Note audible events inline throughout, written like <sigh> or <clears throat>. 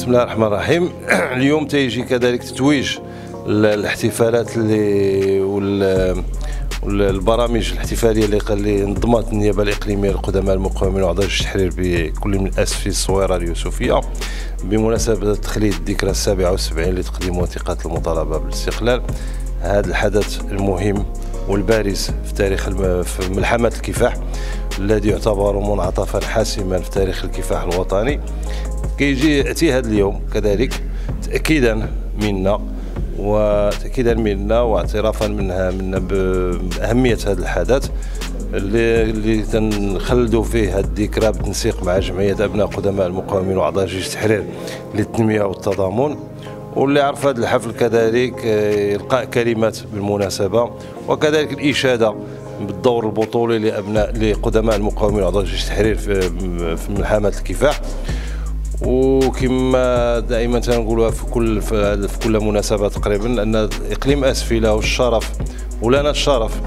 الله الرحمن الرحيم. <clears throat> اليوم تيجي كذلك تتويج الاحتفالات اللي والبرامج الاحتفالية اللي نظمت النيابة الإقليمية للقدماء المقاومين واعضاء جيش التحرير بكل من الاسفي الصويره اليوسفية. بمناسبة تخليد الذكرى السابعة والسبعين لتقديم وثيقة المطالبه بالاستقلال هذا الحدث المهم والبارز في تاريخ في ملحمة الكفاح. الذي يعتبر منعطفا حاسما في تاريخ الكفاح الوطني. كيجي يأتي هذا اليوم كذلك تاكيدا منا وتاكيدا منا واعترافا منها منا بأهمية هذا الحدث اللي اللي تنخلدوا فيه هذه الذكرى بالتنسيق مع جمعية أبناء قدماء المقاومين وأعضاء جيش التحرير للتنمية والتضامن. واللي عرف هذا الحفل كذلك آه، إلقاء كلمات بالمناسبة وكذلك الإشادة بالدور البطولي لابناء لقدماء المقاومين واعضاء جيش التحرير في في ملحمة الكفاح. وكما دائما تنقولها في كل في كل مناسبة تقريبا أن إقليم آسفي له الشرف ولنا الشرف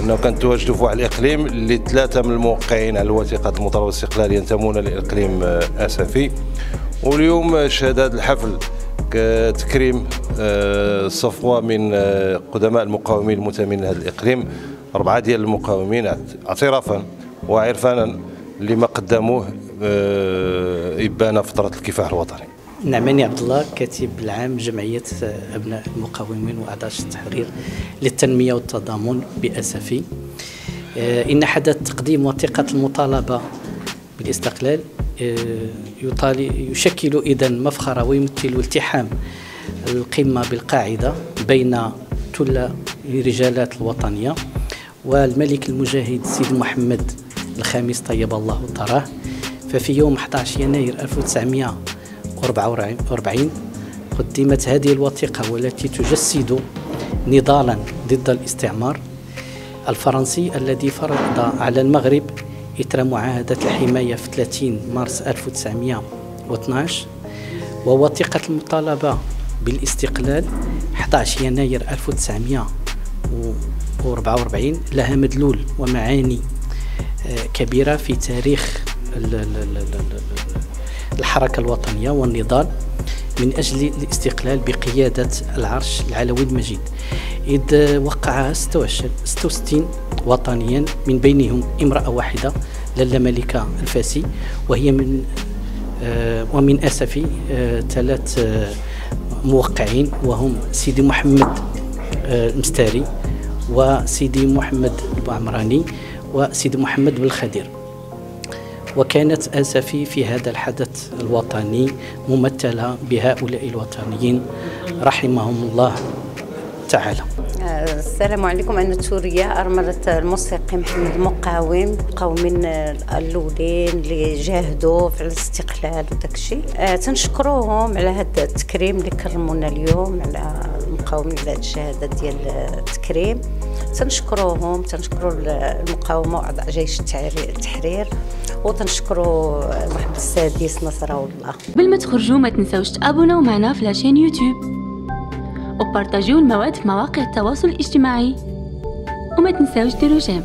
أنه كنتواجدوا في واحد الإقليم اللي ثلاثة من الموقعين على وثيقه المطالبه الاستقلال ينتمون لإقليم آسفي. واليوم شهد هذا الحفل تكريم آه، صفوة من آه، قدماء المقاومين المنتمين لهذا الإقليم. أربعة ديال المقاومين اعترافا وعرفانا لما قدموه آه، ابان فترة الكفاح الوطني. نعماني عبد الله كاتب العام جمعية أبناء المقاومين وأعضاء التحرير للتنمية والتضامن باسفي إن حدث تقديم وثيقة المطالبة بالاستقلال يشكل إذا مفخرة ويمثل التحام القمة بالقاعدة بين كل الرجالات الوطنية والملك المجاهد سيد محمد الخامس طيب الله ثراه ففي يوم 11 يناير 1944 قدمت هذه الوثيقة والتي تجسد نضالا ضد الاستعمار الفرنسي الذي فرض على المغرب إثر معاهدة الحماية في 30 مارس 1912 ووثيقة المطالبة بالاستقلال 11 يناير 1944 لها مدلول ومعاني آه، كبيرة في تاريخ الحركة الوطنية والنضال من أجل الاستقلال بقيادة العرش العلوي المجيد. إذ وقعها 66 وطنيا من بينهم امرأة واحدة لاله ملكة الفاسي وهي من آه ومن أسفي آه ثلاث موقعين وهم سيدي محمد المستاري. وسيدي محمد البعمراني وسيدي محمد بالخدير وكانت أسفي في هذا الحدث الوطني ممثلة بهؤلاء الوطنيين رحمهم الله تعالى. السلام عليكم. أنا تورية أرملة الموسيقي محمد مقاوم مقاومين الأولين اللي جاهدوا في الاستقلال وداك الشيء. آه تنشكروهم على هذا التكريم اللي كرمونا اليوم على المقاومين على الشهادة ديال التكريم. تنشكروهم تنشكروا المقاومة واعضاء جيش التحرير وتنشكروا محمد السادس نصره الله. قبل ما تخرجوا ما تنساوش تابوناو معنا في لاشين يوتيوب وبارطاجيو المواد في مواقع التواصل الاجتماعي. وما تنساوش ديروا جيم.